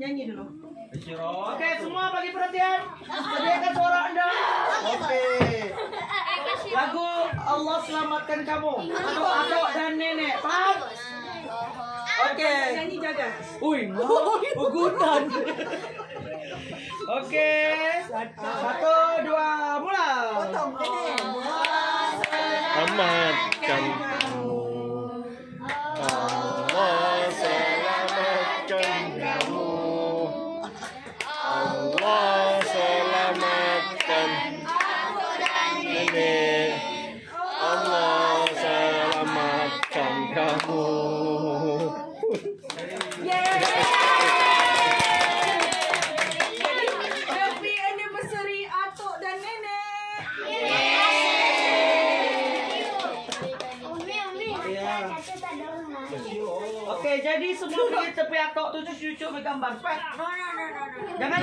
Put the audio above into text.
Nyanyi dulu. Oke, semua bagi perhatian. Sediakan suara Anda. Oke. Lagu Allah selamatkan kamu. Atau Atok dan Nenek. Paham? Oke. Nyanyi jaga. Wih, pegutan. Oke. Satu, nenek Allah selamatkan kamu Happy anniversary Atok dan Nenek. Oke, jadi semua pergi tepi atok tujuh cucu gambar. Jangan